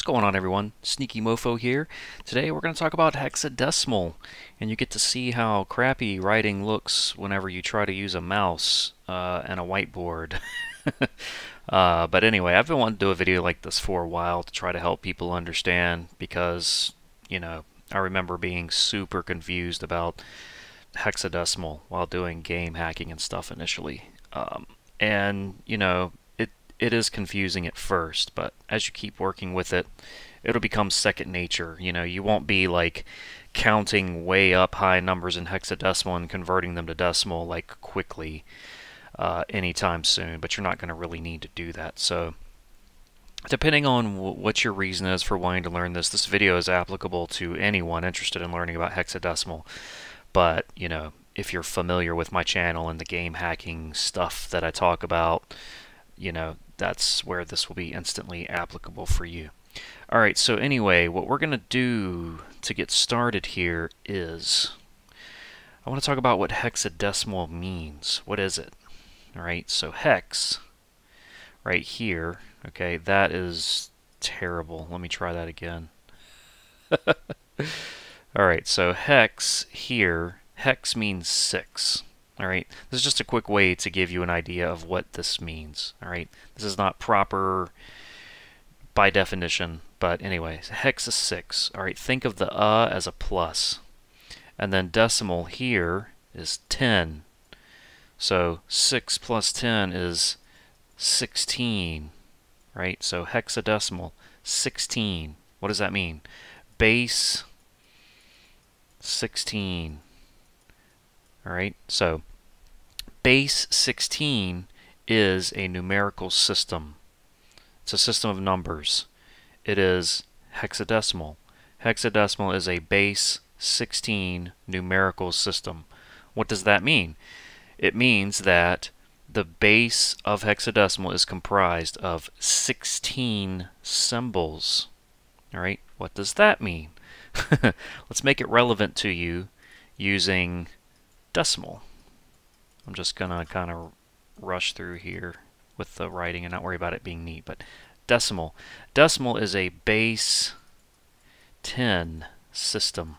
What's going on everyone? Sneaky Mofo here. Today we're going to talk about hexadecimal and you get to see how crappy writing looks whenever you try to use a mouse uh, and a whiteboard. uh, but anyway, I've been wanting to do a video like this for a while to try to help people understand because, you know, I remember being super confused about hexadecimal while doing game hacking and stuff initially. Um, and, you know, it is confusing at first, but as you keep working with it, it'll become second nature. You know, you won't be like counting way up high numbers in hexadecimal and converting them to decimal like quickly uh, anytime soon, but you're not going to really need to do that. So depending on what your reason is for wanting to learn this, this video is applicable to anyone interested in learning about hexadecimal. But, you know, if you're familiar with my channel and the game hacking stuff that I talk about, you know, that's where this will be instantly applicable for you. Alright, so anyway, what we're going to do to get started here is I want to talk about what hexadecimal means. What is it? Alright, so hex, right here, okay, that is terrible. Let me try that again. Alright, so hex here, hex means 6. All right, this is just a quick way to give you an idea of what this means. All right, this is not proper by definition, but anyway, hex is 6. All right, think of the uh as a plus. And then decimal here is 10. So 6 plus 10 is 16, right? So hexadecimal, 16. What does that mean? Base 16. All right, so base 16 is a numerical system. It's a system of numbers. It is hexadecimal. Hexadecimal is a base 16 numerical system. What does that mean? It means that the base of hexadecimal is comprised of 16 symbols. All right, what does that mean? Let's make it relevant to you using decimal. I'm just going to kind of rush through here with the writing and not worry about it being neat. But decimal. Decimal is a base 10 system.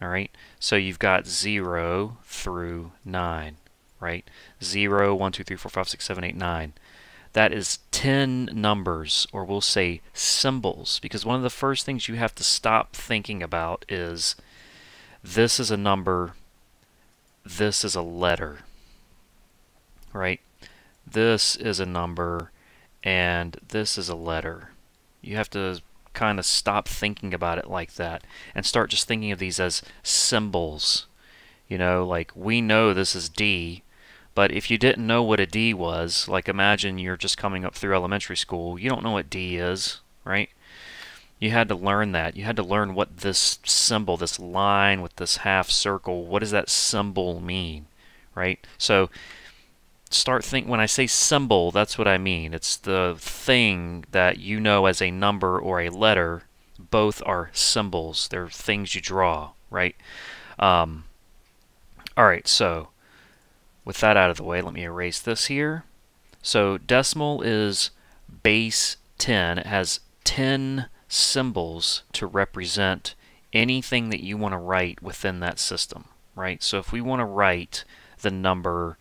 All right, so you've got 0 through 9, right? 0, 1, 2, 3, 4, 5, 6, 7, 8, 9. That is 10 numbers, or we'll say symbols, because one of the first things you have to stop thinking about is this is a number, this is a letter right? This is a number and this is a letter. You have to kind of stop thinking about it like that and start just thinking of these as symbols. You know, like we know this is D, but if you didn't know what a D was, like imagine you're just coming up through elementary school, you don't know what D is, right? You had to learn that. You had to learn what this symbol, this line with this half circle, what does that symbol mean, right? So start think when I say symbol, that's what I mean. It's the thing that you know as a number or a letter. Both are symbols. They're things you draw, right? Um, all right, so with that out of the way, let me erase this here. So decimal is base 10. It has 10 symbols to represent anything that you want to write within that system, right? So if we want to write the number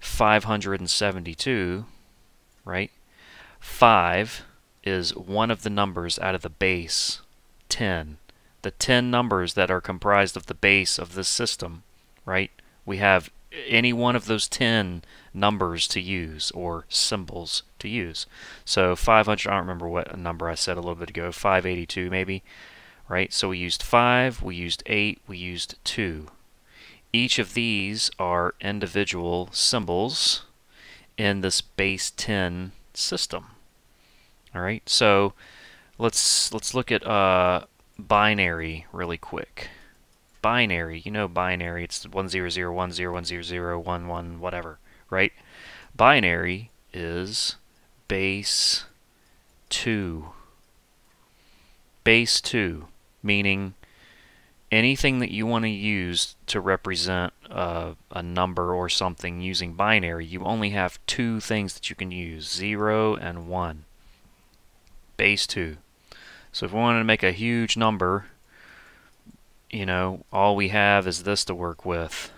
572, right? 5 is one of the numbers out of the base 10. The 10 numbers that are comprised of the base of this system, right? We have any one of those 10 numbers to use or symbols to use. So 500, I don't remember what number I said a little bit ago, 582 maybe, right? So we used 5, we used 8, we used 2. Each of these are individual symbols in this base 10 system. All right, so let's let's look at uh, binary really quick. Binary, you know binary, it's 10010101011 whatever, right? Binary is base 2. Base 2, meaning anything that you want to use to represent uh, a number or something using binary, you only have two things that you can use, 0 and 1. Base 2. So if we wanted to make a huge number, you know, all we have is this to work with.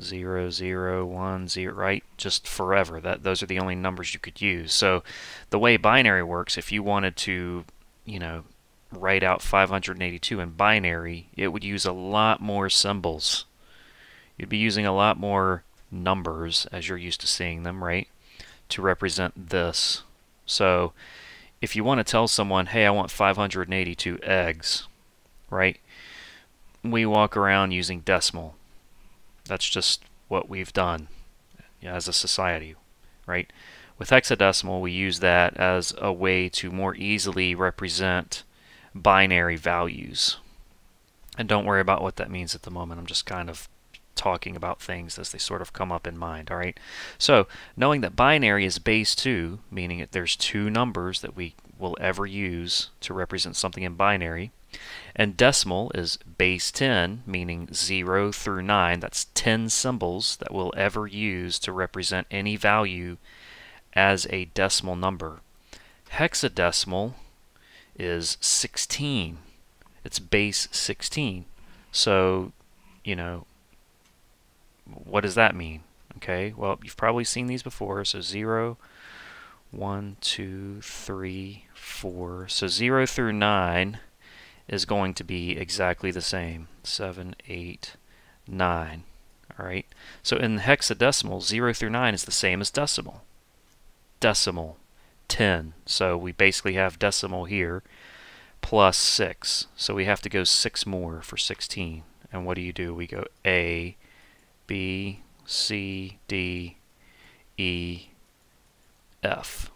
Zero, zero, one, zero, right? Just forever. That Those are the only numbers you could use. So the way binary works, if you wanted to, you know, write out 582 in binary, it would use a lot more symbols. You'd be using a lot more numbers as you're used to seeing them, right? To represent this. So if you want to tell someone, hey, I want 582 eggs, right? We walk around using decimal. That's just what we've done as a society, right? With hexadecimal, we use that as a way to more easily represent binary values. And don't worry about what that means at the moment. I'm just kind of talking about things as they sort of come up in mind, all right? So, knowing that binary is base 2, meaning that there's two numbers that we will ever use to represent something in binary, and decimal is base 10, meaning 0 through 9. That's 10 symbols that we'll ever use to represent any value as a decimal number. Hexadecimal is 16. It's base 16. So, you know, what does that mean? Okay, well, you've probably seen these before. So 0, 1, 2, 3, 4. So 0 through 9 is going to be exactly the same. 7, 8, 9. All right. So in hexadecimal, 0 through 9 is the same as decimal. Decimal, 10. So we basically have decimal here plus 6. So we have to go 6 more for 16. And what do you do? We go A, B, C, D, E, F.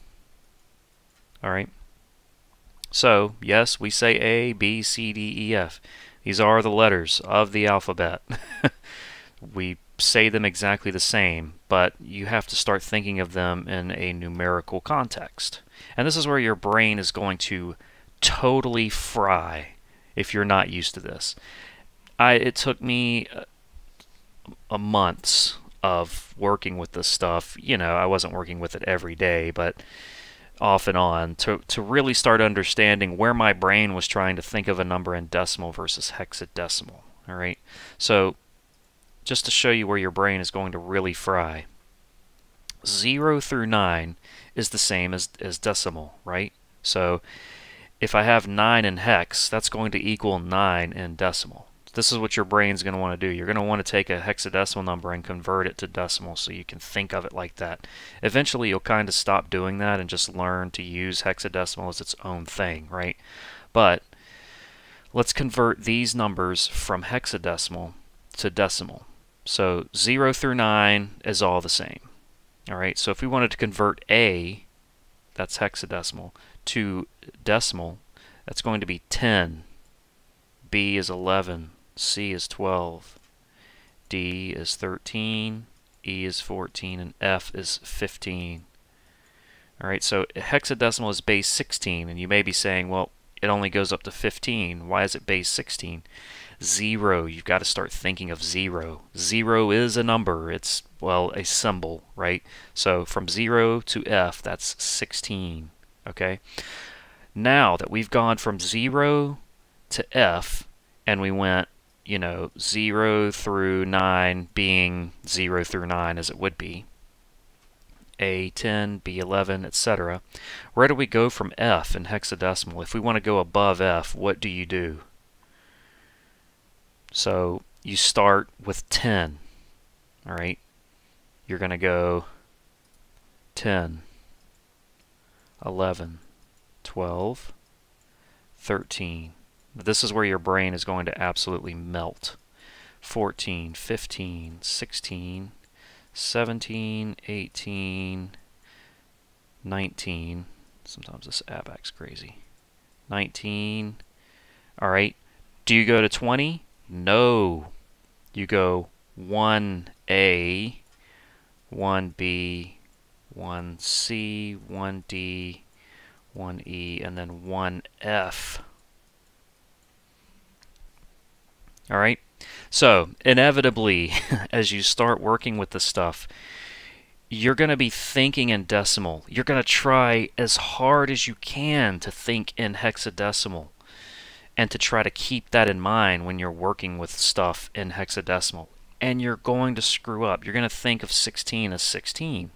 All right. So, yes, we say A, B, C, D, E, F. These are the letters of the alphabet. we say them exactly the same, but you have to start thinking of them in a numerical context. And this is where your brain is going to totally fry if you're not used to this. I it took me a, a months of working with this stuff. You know, I wasn't working with it every day, but off and on to, to really start understanding where my brain was trying to think of a number in decimal versus hexadecimal. All right, so just to show you where your brain is going to really fry, 0 through 9 is the same as, as decimal, right? So if I have 9 in hex, that's going to equal 9 in decimal this is what your brain's going to want to do. You're going to want to take a hexadecimal number and convert it to decimal so you can think of it like that. Eventually, you'll kind of stop doing that and just learn to use hexadecimal as its own thing, right? But let's convert these numbers from hexadecimal to decimal. So 0 through 9 is all the same. All right, so if we wanted to convert A, that's hexadecimal, to decimal, that's going to be 10. B is 11. C is 12, D is 13, E is 14, and F is 15. All right, so hexadecimal is base 16, and you may be saying, well, it only goes up to 15. Why is it base 16? Zero, you've got to start thinking of zero. Zero is a number. It's, well, a symbol, right? So from zero to F, that's 16, okay? Now that we've gone from zero to F, and we went you know, 0 through 9 being 0 through 9 as it would be, A10, B11, etc. Where do we go from F in hexadecimal? If we want to go above F, what do you do? So you start with 10, all right? You're going to go 10, 11, 12, 13, this is where your brain is going to absolutely melt. 14, 15, 16, 17, 18, 19. Sometimes this abac's crazy. 19. All right. Do you go to 20? No. You go 1A, 1B, 1C, 1D, 1E, and then 1F. All right. So, inevitably, as you start working with this stuff, you're going to be thinking in decimal. You're going to try as hard as you can to think in hexadecimal and to try to keep that in mind when you're working with stuff in hexadecimal. And you're going to screw up. You're going to think of 16 as 16.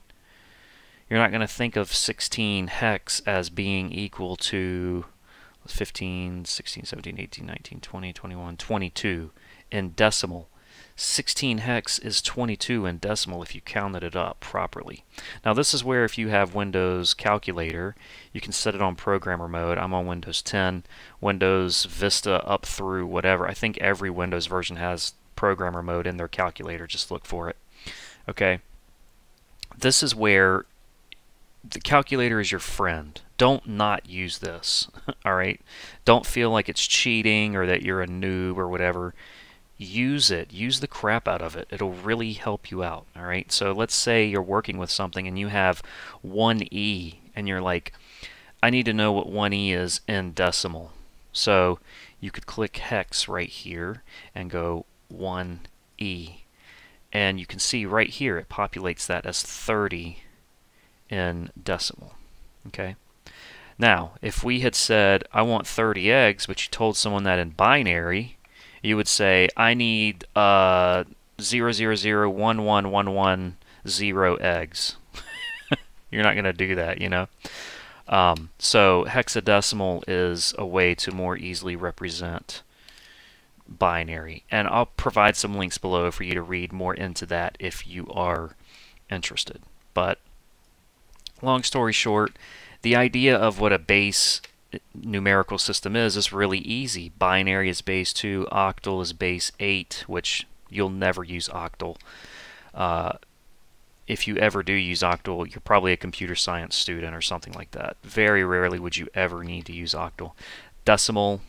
You're not going to think of 16 hex as being equal to 15, 16, 17, 18, 19, 20, 21, 22 in decimal. 16 hex is 22 in decimal if you counted it up properly. Now this is where if you have Windows Calculator, you can set it on programmer mode. I'm on Windows 10, Windows Vista up through whatever. I think every Windows version has programmer mode in their calculator. Just look for it. Okay. This is where the calculator is your friend. Don't not use this. All right. Don't feel like it's cheating or that you're a noob or whatever use it. Use the crap out of it. It'll really help you out. All right. So let's say you're working with something and you have 1e and you're like, I need to know what 1e is in decimal. So you could click hex right here and go 1e. And you can see right here it populates that as 30 in decimal. Okay. Now, if we had said, I want 30 eggs, but you told someone that in binary, you would say, I need uh, 0, 0, 0, 1, 1, 1, 1, 0 eggs. You're not going to do that, you know? Um, so hexadecimal is a way to more easily represent binary. And I'll provide some links below for you to read more into that if you are interested. But long story short, the idea of what a base numerical system is it's really easy. Binary is base 2, octal is base 8, which you'll never use octal. Uh, if you ever do use octal, you're probably a computer science student or something like that. Very rarely would you ever need to use octal. Decimal,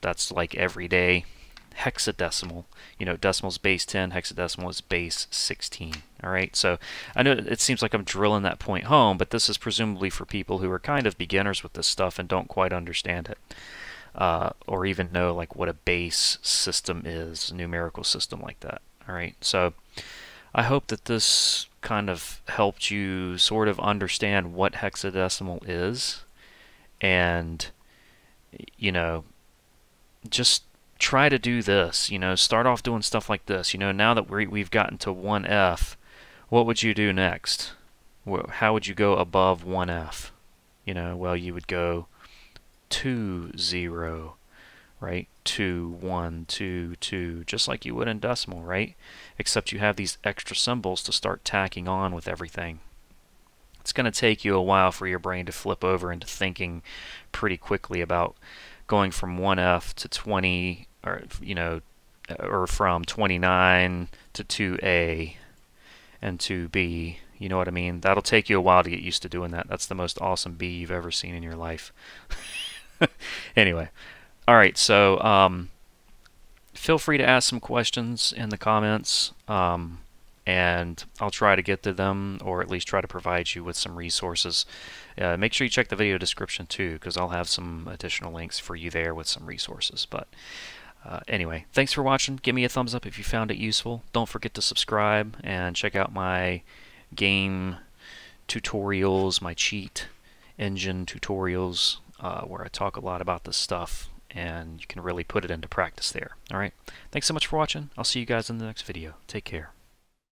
that's like every day hexadecimal. You know, decimal is base 10, hexadecimal is base 16. All right, so I know it seems like I'm drilling that point home, but this is presumably for people who are kind of beginners with this stuff and don't quite understand it. Uh, or even know like what a base system is, numerical system like that. All right, so I hope that this kind of helped you sort of understand what hexadecimal is and you know just try to do this. You know, start off doing stuff like this. You know, now that we we've gotten to 1F, what would you do next? How would you go above 1F? You know, well, you would go 2, 0, right? 2, 1, 2, 2, just like you would in decimal, right? Except you have these extra symbols to start tacking on with everything. It's going to take you a while for your brain to flip over into thinking pretty quickly about going from 1F to 20 or you know, or from 29 to 2A and 2B. You know what I mean? That'll take you a while to get used to doing that. That's the most awesome B you've ever seen in your life. anyway, all right. So um, feel free to ask some questions in the comments. Um, and I'll try to get to them or at least try to provide you with some resources. Uh, make sure you check the video description too because I'll have some additional links for you there with some resources. But uh, anyway, thanks for watching. Give me a thumbs up if you found it useful. Don't forget to subscribe and check out my game tutorials, my cheat engine tutorials, uh, where I talk a lot about this stuff and you can really put it into practice there. Alright, thanks so much for watching. I'll see you guys in the next video. Take care.